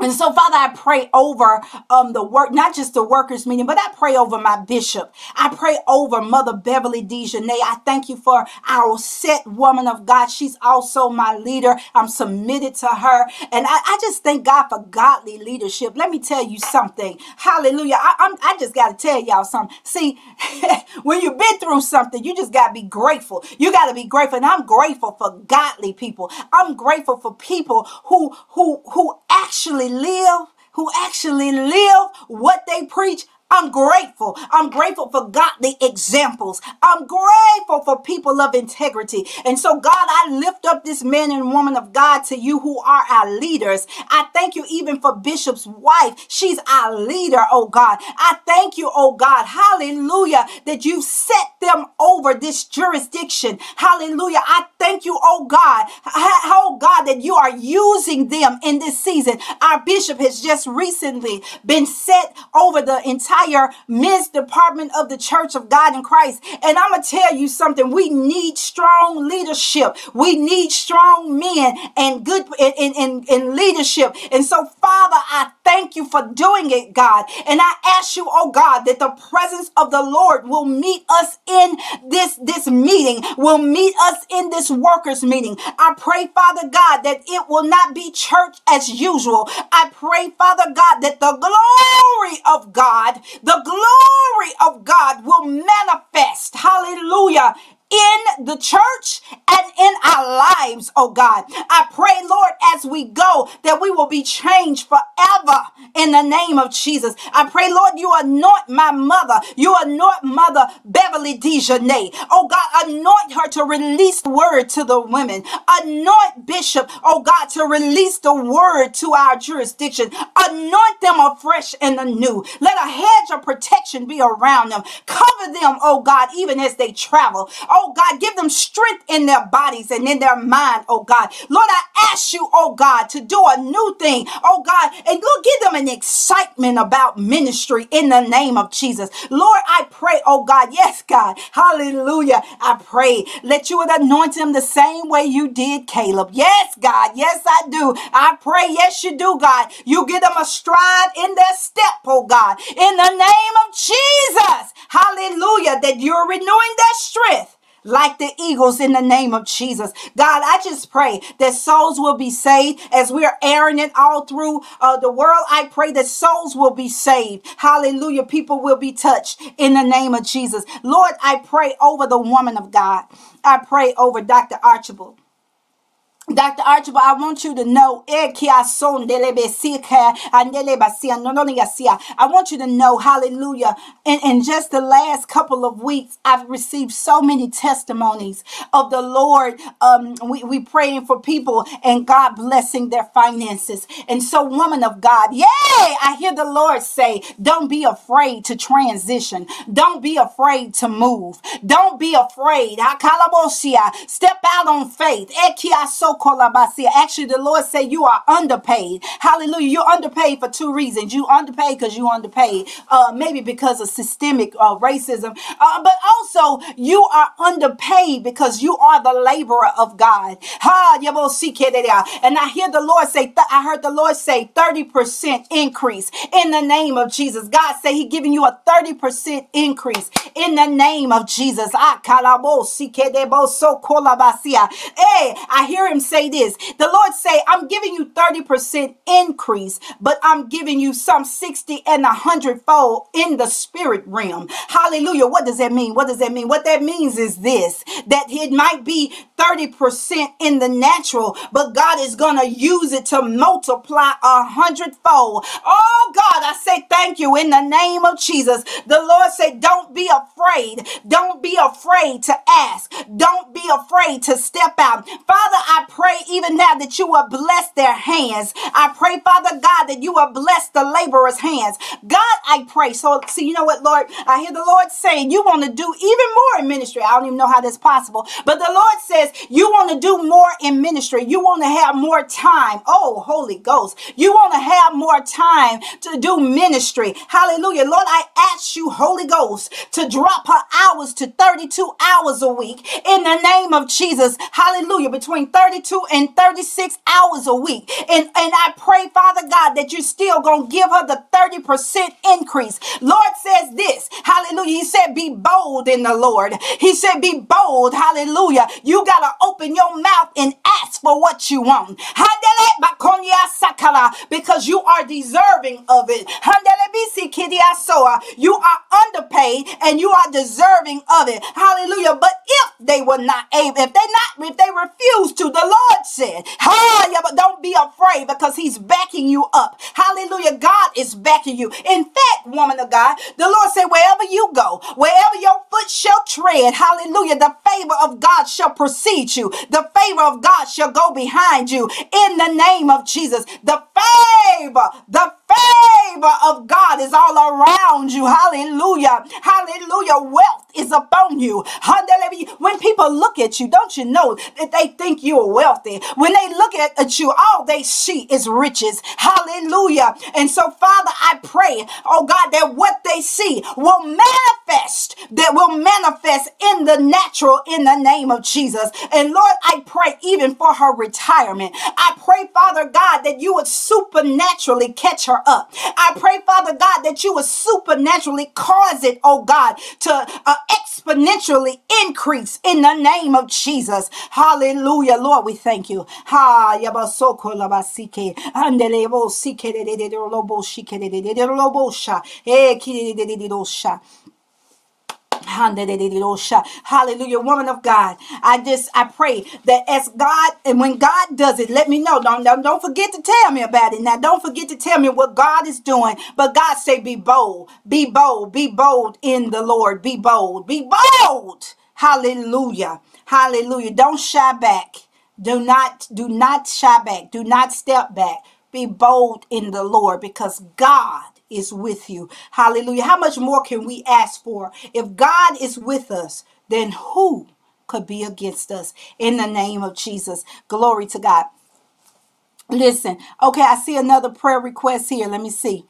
And so, Father, I pray over um, the work, not just the workers' meeting, but I pray over my bishop. I pray over Mother Beverly Dejanay. I thank you for our set woman of God. She's also my leader. I'm submitted to her. And I, I just thank God for godly leadership. Let me tell you something. Hallelujah. I, I just got to tell y'all something. See, when you've been through something, you just got to be grateful. You got to be grateful. And I'm grateful for godly people. I'm grateful for people who, who, who actually live, who actually live what they preach. I'm grateful. I'm grateful for godly examples. I'm grateful for people of integrity. And so, God, I lift up this man and woman of God to you who are our leaders. I thank you even for Bishop's wife. She's our leader, oh God. I thank you, oh God. Hallelujah, that you've set them over this jurisdiction. Hallelujah. I thank you, oh God. Oh God, that you are using them in this season. Our bishop has just recently been set over the entire entire men's department of the Church of God in Christ. And I'm going to tell you something. We need strong leadership. We need strong men and good in, in, in leadership. And so, Father, I thank you for doing it, God. And I ask you, oh God, that the presence of the Lord will meet us in this, this meeting, will meet us in this workers meeting. I pray, Father God, that it will not be church as usual. I pray, Father God, that the glory of God the glory of God will manifest. Hallelujah in the church and in our lives, oh God. I pray, Lord, as we go, that we will be changed forever in the name of Jesus. I pray, Lord, you anoint my mother. You anoint Mother Beverly Dejanay. Oh God, anoint her to release the word to the women. Anoint Bishop, oh God, to release the word to our jurisdiction. Anoint them afresh and anew. Let a hedge of protection be around them. Cover them, oh God, even as they travel. Oh oh God. Give them strength in their bodies and in their mind, oh God. Lord, I ask you, oh God, to do a new thing, oh God, and Lord, give them an excitement about ministry in the name of Jesus. Lord, I pray, oh God, yes, God, hallelujah. I pray that you would anoint him the same way you did Caleb. Yes, God, yes, I do. I pray, yes, you do, God. You give them a stride in their step, oh God, in the name of Jesus. Hallelujah, that you're renewing their strength like the eagles in the name of Jesus. God, I just pray that souls will be saved as we're airing it all through uh, the world. I pray that souls will be saved. Hallelujah. People will be touched in the name of Jesus. Lord, I pray over the woman of God. I pray over Dr. Archibald. Dr. Archibald, I want you to know, I want you to know, hallelujah, in, in just the last couple of weeks, I've received so many testimonies of the Lord. Um, we, we praying for people and God blessing their finances. And so, woman of God, yay, I hear the Lord say, don't be afraid to transition. Don't be afraid to move. Don't be afraid. Step out on faith. Actually, the Lord say you are underpaid. Hallelujah. You're underpaid for two reasons. You underpaid because you underpaid. Uh, maybe because of systemic uh, racism. Uh, but also you are underpaid because you are the laborer of God. Ha, and I hear the Lord say, I heard the Lord say 30% increase in the name of Jesus. God say he giving you a 30% increase in the name of Jesus. Ah, hey, I hear him say this. The Lord say, I'm giving you 30% increase, but I'm giving you some 60 and a hundredfold in the spirit realm. Hallelujah. What does that mean? What does that mean? What that means is this, that it might be 30% in the natural, but God is going to use it to multiply a hundredfold. Oh God, I say thank you in the name of Jesus. The Lord said, don't be afraid. Don't be afraid to ask. Don't be afraid to step out. Father, I pray even now that you will bless their hands. I pray, Father God, that you will bless the laborer's hands. God, I pray. So, see, you know what, Lord? I hear the Lord saying you want to do even more in ministry. I don't even know how that's possible. But the Lord says you want to do more in ministry. You want to have more time. Oh, Holy Ghost. You want to have more time to do ministry. Hallelujah. Lord, I ask you, Holy Ghost, to drop her hours to 32 hours a week in the name of Jesus. Hallelujah. Between 32 and 36 hours a week. And, and I pray, Father God, that you're still going to give her the 30% increase. Lord says this. Hallelujah. He said, be bold in the Lord. He said, be bold. Hallelujah. You got to open your mouth and ask for what you want. Because you are deserving of it. You are underpaid and you are deserving of it. Hallelujah. But if they were not able, if they not, if they refuse to, the Lord said, Hallelujah, but don't be afraid because He's backing you up. Hallelujah. God is backing you. In fact, woman of God, the Lord said, wherever you go, wherever your foot shall tread, hallelujah, the favor of God shall precede you. The favor of God shall go behind you in the name of Jesus. The favor, the favor of God is all around you. Hallelujah. Hallelujah. Wealth is upon you. When people look at you, don't you know that they think you are wealthy? When they look at, at you, all they see is riches. Hallelujah. And so, Father, I pray, oh God, that what they see will manifest, that will manifest in the natural in the name of Jesus. And Lord, I pray even for her retirement. I pray, Father God, that you would supernaturally catch her up. I pray, Father God, that you would supernaturally cause it, oh God, to uh, exponentially increase in the name of Jesus. Hallelujah. Lord, we thank you. Ha e Hallelujah, woman of God. I just I pray that as God and when God does it, let me know. Don't, don't don't forget to tell me about it. Now, don't forget to tell me what God is doing. But God say, be bold, be bold, be bold in the Lord. Be bold, be bold. Hallelujah, hallelujah. Don't shy back. Do not do not shy back. Do not step back. Be bold in the Lord because God is with you. Hallelujah. How much more can we ask for? If God is with us, then who could be against us? In the name of Jesus. Glory to God. Listen, okay, I see another prayer request here. Let me see.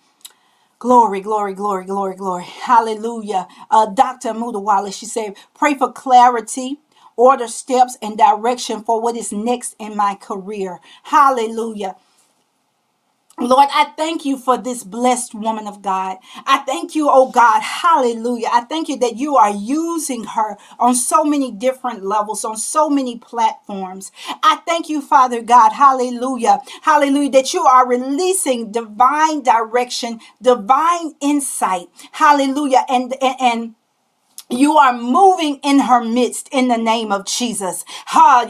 Glory, glory, glory, glory, glory. Hallelujah. Uh, Dr. Muda Wallace, she said, pray for clarity order steps and direction for what is next in my career. Hallelujah. Lord, I thank you for this blessed woman of God. I thank you, oh God, hallelujah. I thank you that you are using her on so many different levels, on so many platforms. I thank you, Father God, hallelujah, hallelujah, that you are releasing divine direction, divine insight, hallelujah, and, and, and you are moving in her midst in the name of Jesus. I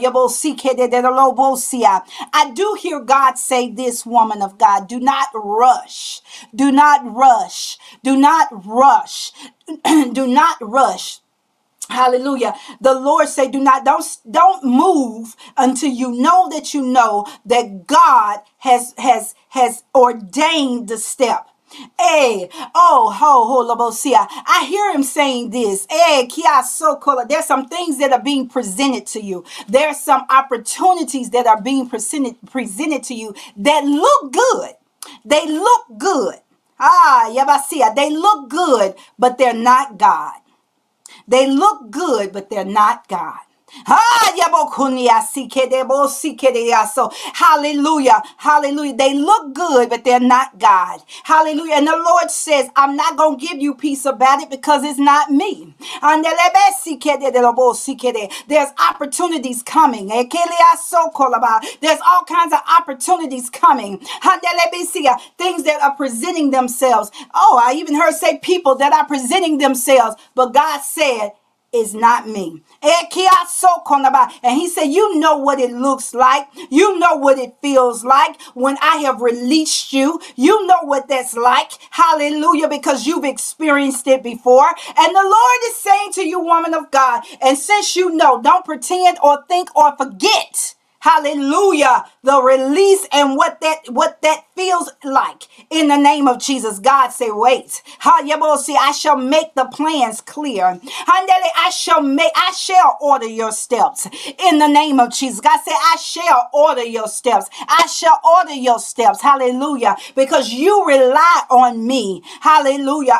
do hear God say this, woman of God. Do not rush. Do not rush. Do not rush. do not rush. Hallelujah. The Lord say, do not, don't, don't move until you know that you know that God has, has, has ordained the step. Hey, oh, ho, ho, labosia. I hear him saying this. Hey, kia so cool. There's some things that are being presented to you. There's some opportunities that are being presented presented to you that look good. They look good. Ah, yabasia. They look good, but they're not God. They look good, but they're not God. Hallelujah. Hallelujah. They look good, but they're not God. Hallelujah. And the Lord says, I'm not going to give you peace about it because it's not me. There's opportunities coming. Eh, there's all kinds of opportunities coming. Uh, things that are presenting themselves. Oh, I even heard say people that are presenting themselves. But God said, is not me. Eh, and he said, You know what it looks like. You know what it feels like when I have released you. You know what that's like. Hallelujah, because you've experienced it before. And the Lord is saying to you, woman of God, and since you know, don't pretend or think or forget hallelujah. The release and what that what that feels like. In the name of jesus god say wait. See i shall make the plans clear. I shall make i shall order your steps. In the name of jesus god said i shall order your steps. I shall order your steps. Hallelujah. Because you rely on me. Hallelujah.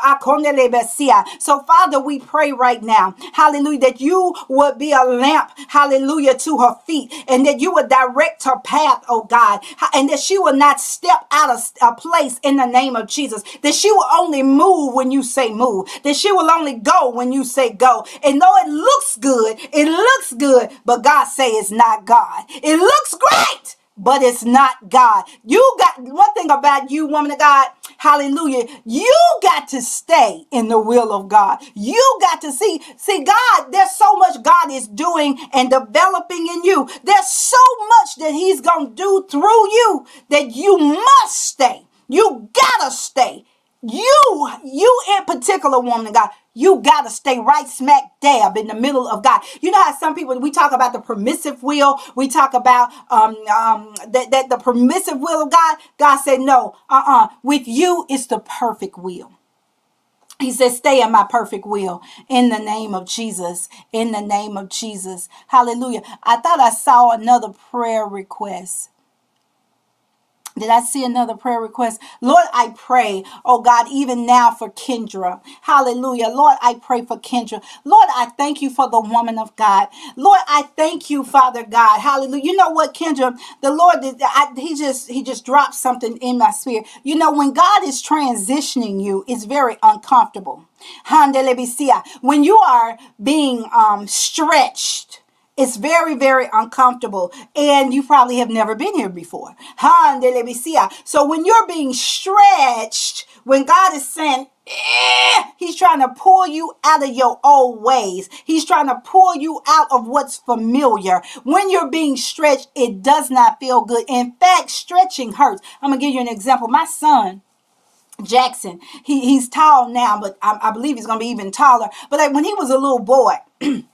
So father we pray right now hallelujah that you would be a lamp hallelujah to her feet and that you would direct her path, oh God, and that she will not step out of a place in the name of Jesus, that she will only move when you say move, that she will only go when you say go. And though it looks good, it looks good, but God say it's not God. It looks great but it's not God. You got one thing about you, woman of God. Hallelujah. You got to stay in the will of God. You got to see, see, God, there's so much God is doing and developing in you. There's so much that He's going to do through you that you must stay. You gotta stay you, you in particular, woman of God, you got to stay right smack dab in the middle of God. You know how some people, we talk about the permissive will. We talk about um, um, that, that the permissive will of God. God said, no, uh-uh. With you, it's the perfect will. He said, stay in my perfect will in the name of Jesus. In the name of Jesus. Hallelujah. I thought I saw another prayer request. Did I see another prayer request? Lord, I pray, oh God, even now for Kendra. Hallelujah. Lord, I pray for Kendra. Lord, I thank you for the woman of God. Lord, I thank you, Father God. Hallelujah. You know what, Kendra? The Lord, I, he just he just dropped something in my spirit. You know, when God is transitioning you, it's very uncomfortable. When you are being um, stretched, it's very, very uncomfortable. And you probably have never been here before. So when you're being stretched, when God is saying, eh, He's trying to pull you out of your old ways. He's trying to pull you out of what's familiar. When you're being stretched, it does not feel good. In fact, stretching hurts. I'm going to give you an example. My son, Jackson, he, he's tall now, but I, I believe he's going to be even taller. But like when he was a little boy,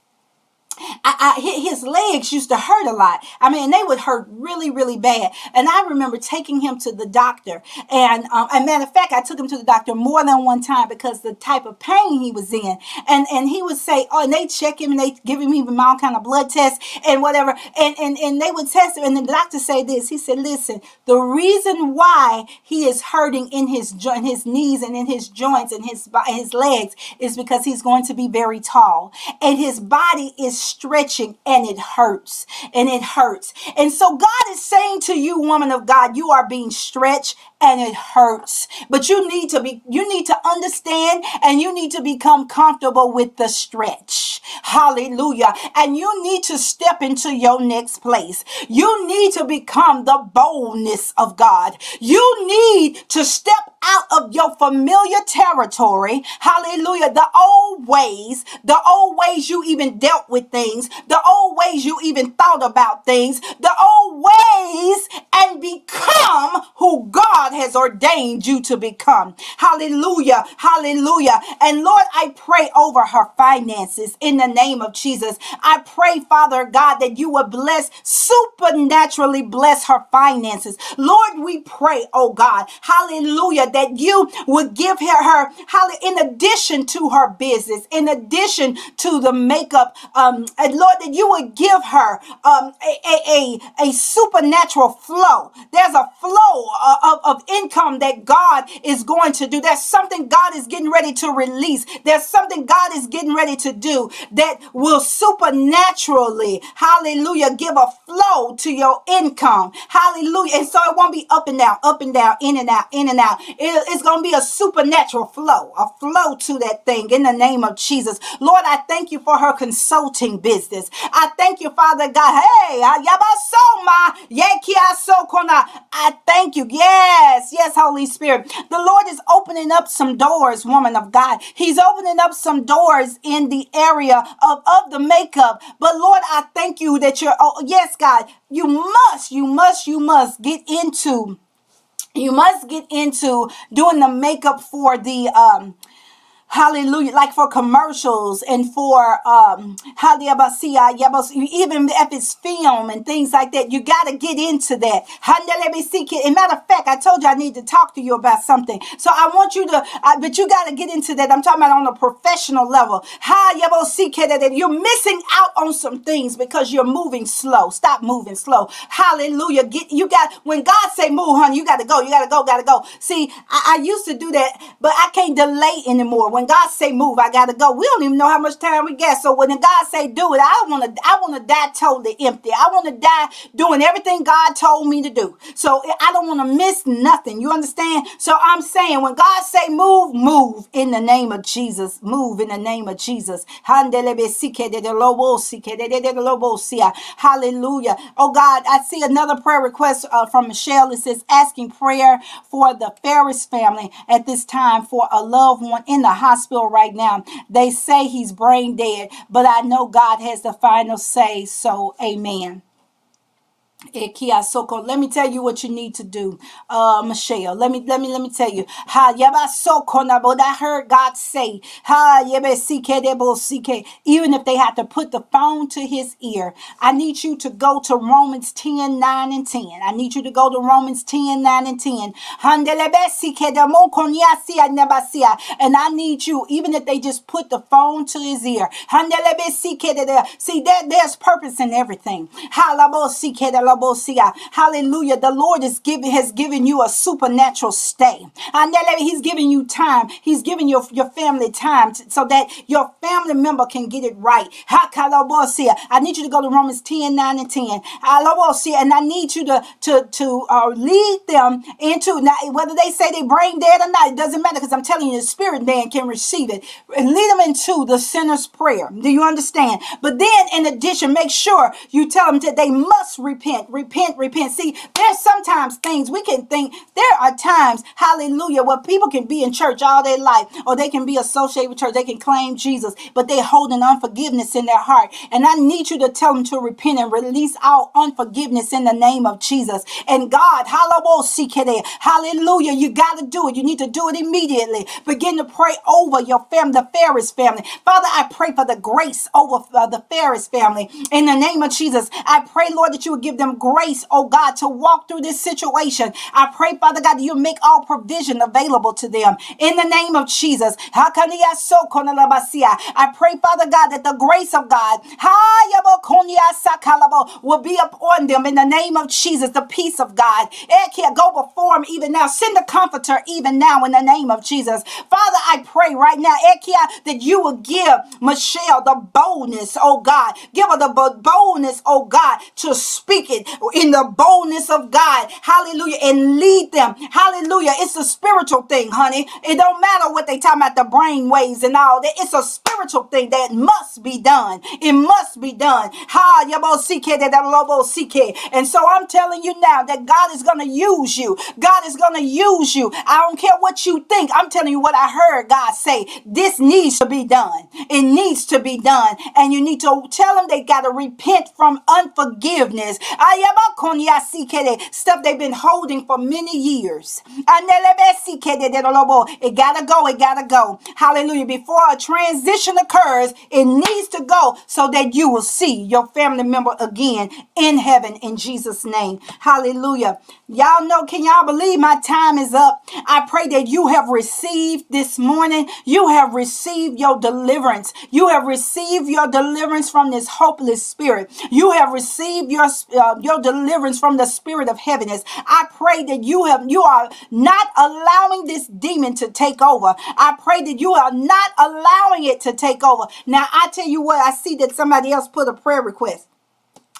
I, I, his legs used to hurt a lot. I mean, they would hurt really, really bad. And I remember taking him to the doctor. And um, a matter of fact, I took him to the doctor more than one time because the type of pain he was in. And and he would say, oh, and they check him and they give him even all kind of blood tests and whatever. And and and they would test him. And the doctor say this. He said, listen, the reason why he is hurting in his in his knees and in his joints and his his legs is because he's going to be very tall, and his body is stretching and it hurts and it hurts. And so God is saying to you, woman of God, you are being stretched and it hurts. But you need to be, you need to understand and you need to become comfortable with the stretch. Hallelujah. And you need to step into your next place. You need to become the boldness of God. You need to step out of your familiar territory. Hallelujah. The old ways, the old ways you even dealt with things, the old ways you even thought about things, the old ways and become who God has ordained you to become. Hallelujah. Hallelujah. And Lord, I pray over her finances in the name of Jesus. I pray, Father God, that you would bless, supernaturally bless her finances. Lord, we pray, oh God, hallelujah, that you would give her, her in addition to her business, in addition to the makeup, um, and Lord, that you would give her um, a, a, a, a supernatural flow. There's a flow uh, of, of income that God is going to do. There's something God is getting ready to release. There's something God is getting ready to do that will supernaturally, hallelujah, give a flow to your income. Hallelujah. And so it won't be up and down, up and down, in and out, in and out. It, it's going to be a supernatural flow, a flow to that thing in the name of Jesus. Lord, I thank you for her consulting business. I thank you, Father God. Hey, I thank you. Yes, yes, Holy Spirit. The Lord is opening up some doors, woman of God. He's opening up some doors in the area of, of the makeup. But Lord, I thank you that you're, oh, yes, God, you must, you must, you must get into, you must get into doing the makeup for the, um, Hallelujah. Like for commercials and for um hallelujah, even if it's film and things like that, you got to get into that. And matter of fact, I told you I need to talk to you about something. So I want you to, uh, but you got to get into that. I'm talking about on a professional level. You're missing out on some things because you're moving slow. Stop moving slow. Hallelujah. Get you got when God say move, honey, you got to go. You got to go. Got to go. See, I, I used to do that, but I can't delay anymore. When God say move, I got to go. We don't even know how much time we get. So when God say do it, I want to. I want to die totally empty. I want to die doing everything God told me to do. So I don't want to miss nothing. You understand? So I'm saying when God say move, move in the name of Jesus. Move in the name of Jesus. Hallelujah. Oh God, I see another prayer request uh, from Michelle. It says asking prayer for the Ferris family at this time for a loved one in the hospital right now. They say he's brain dead, but I know God has the final say. So, amen. Let me tell you what you need to do, uh, Michelle. Let me let me let me tell you. Ha but I heard God say, Ha even if they have to put the phone to his ear, I need you to go to Romans 10, 9 and 10. I need you to go to Romans 10, 9 and 10. And I need you, even if they just put the phone to his ear. See, that there's purpose in everything. Hallelujah. The Lord is giving has given you a supernatural stay. He's giving you time. He's giving your, your family time so that your family member can get it right. I need you to go to Romans 10, 9 and 10. And I need you to, to, to uh, lead them into now, whether they say they brain dead or not, it doesn't matter because I'm telling you, the spirit man can receive it. And lead them into the sinner's prayer. Do you understand? But then in addition, make sure you tell them that they must repent repent, repent, repent. See, there's sometimes things we can think, there are times, hallelujah, where people can be in church all their life or they can be associated with church. They can claim Jesus, but they holding unforgiveness in their heart. And I need you to tell them to repent and release all unforgiveness in the name of Jesus. And God, hallelujah, you got to do it. You need to do it immediately. Begin to pray over your family, the Ferris family. Father, I pray for the grace over uh, the Ferris family. In the name of Jesus, I pray, Lord, that you would give them them grace, oh God, to walk through this situation. I pray, Father God, that you make all provision available to them in the name of Jesus. I pray, Father God, that the grace of God will be upon them in the name of Jesus, the peace of God. Go before them even now. Send the comforter even now in the name of Jesus. Father, I pray right now, eh, that you will give Michelle the boldness, oh God. Give her the boldness, oh God, to speak it in the boldness of God. Hallelujah. And lead them. Hallelujah. It's a spiritual thing, honey. It don't matter what they talk about the brain waves and all that. It's a spiritual thing that must be done. It must be done. Ha. And so I'm telling you now that God is going to use you. God is going to use you. I don't care what you think. I'm telling you what I heard God say. This needs to be done. It needs to be done. And you need to tell them they got to repent from unforgiveness. Stuff they've been holding for many years. It gotta go, it gotta go. Hallelujah. Before a transition occurs, it needs to go so that you will see your family member again in heaven in Jesus' name. Hallelujah. Y'all know, can y'all believe my time is up? I pray that you have received this morning. You have received your deliverance. You have received your deliverance from this hopeless spirit. You have received your your deliverance from the spirit of heaviness. I pray that you have you are not allowing this demon to take over. I pray that you are not allowing it to take over. Now I tell you what, I see that somebody else put a prayer request.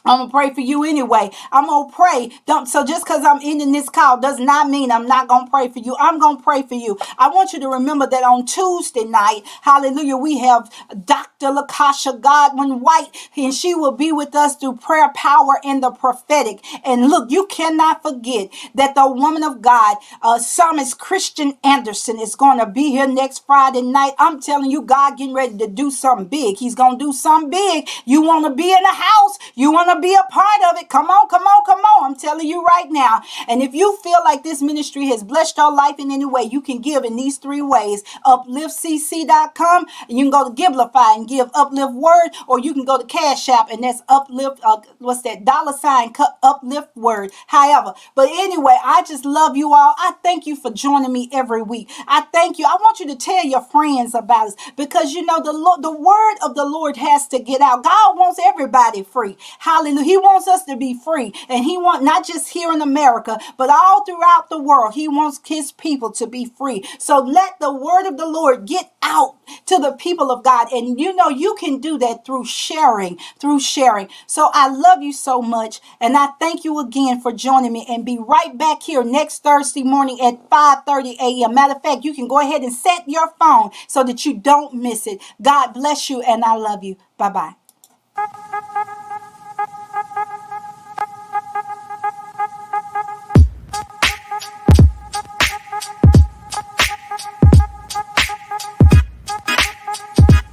I'm gonna pray for you anyway. I'm gonna pray. Don't, so just because I'm ending this call does not mean I'm not gonna pray for you. I'm gonna pray for you. I want you to remember that on Tuesday night, hallelujah, we have Dr. Lakasha Godwin White, and she will be with us through prayer, power, and the prophetic. And look, you cannot forget that the woman of God, uh, Psalmist Christian Anderson, is gonna be here next Friday night. I'm telling you, God getting ready to do something big. He's gonna do something big. You wanna be in the house, you wanna be a part of it, come on, come on, come on. I'm telling you right now. And if you feel like this ministry has blessed your life in any way, you can give in these three ways. UpliftCC.com, you can go to Givelify and give Uplift Word, or you can go to Cash App, and that's Uplift, uh, what's that, dollar sign, Uplift Word. However, but anyway, I just love you all. I thank you for joining me every week. I thank you. I want you to tell your friends about us because you know the the word of the Lord has to get out. God wants everybody free. Hallelujah. He wants us to be free. And he wants not just here in America, but all throughout the world. He wants his people to be free. So let the word of the Lord get out to the people of God. And you know, you can do that through sharing, through sharing. So I love you so much. And I thank you again for joining me and be right back here next Thursday morning at 5:30 a.m. Matter of fact, you can go ahead and set your phone so that you don't miss it. God bless you and I love you. Bye-bye.